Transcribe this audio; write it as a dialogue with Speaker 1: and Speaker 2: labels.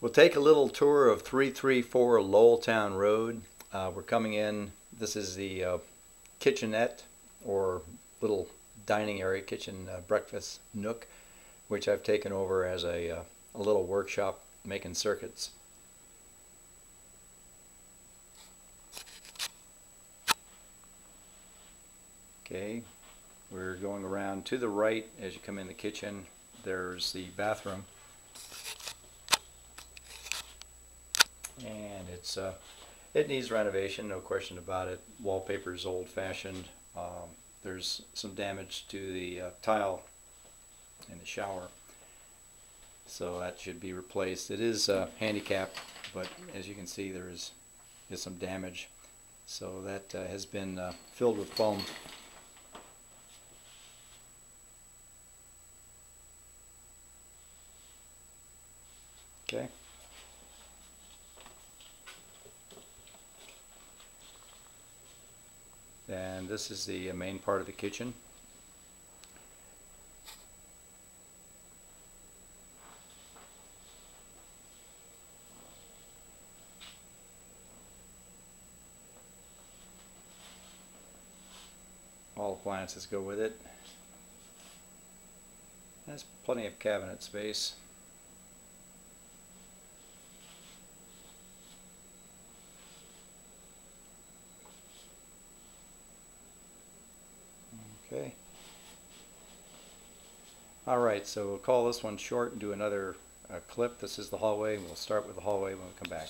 Speaker 1: We'll take a little tour of 334 Lowelltown Road. Uh, we're coming in, this is the uh, kitchenette or little dining area, kitchen uh, breakfast nook, which I've taken over as a, uh, a little workshop making circuits. Okay, we're going around to the right as you come in the kitchen. There's the bathroom. And it's, uh, it needs renovation, no question about it. Wallpaper is old fashioned. Um, there's some damage to the uh, tile in the shower. So that should be replaced. It is uh, handicapped, but as you can see, there is, is some damage. So that uh, has been uh, filled with foam. Okay. And this is the main part of the kitchen. All appliances go with it. There's plenty of cabinet space. Okay. All right, so we'll call this one short and do another uh, clip. This is the hallway. And we'll start with the hallway when we come back.